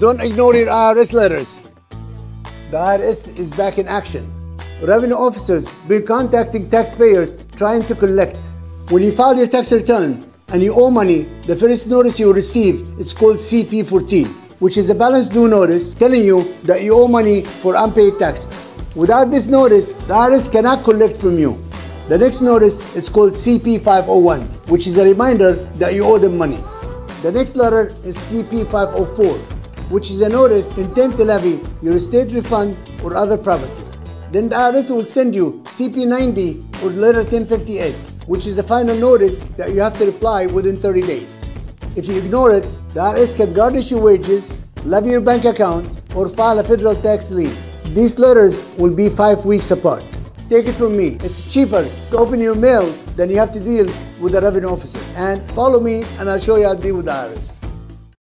don't ignore your IRS letters. The IRS is back in action. Revenue officers been contacting taxpayers trying to collect. When you file your tax return and you owe money, the first notice you receive it's called CP14, which is a balance due notice telling you that you owe money for unpaid taxes. Without this notice, the IRS cannot collect from you. The next notice is called CP501, which is a reminder that you owe them money. The next letter is CP504, which is a notice intent to levy your estate refund or other property. Then the IRS will send you CP90 or letter 1058, which is a final notice that you have to reply within 30 days. If you ignore it, the IRS can garnish your wages, levy your bank account, or file a federal tax lien. These letters will be five weeks apart. Take it from me, it's cheaper to open your mail than you have to deal with the revenue officer. And follow me and I'll show you how to deal with the IRS.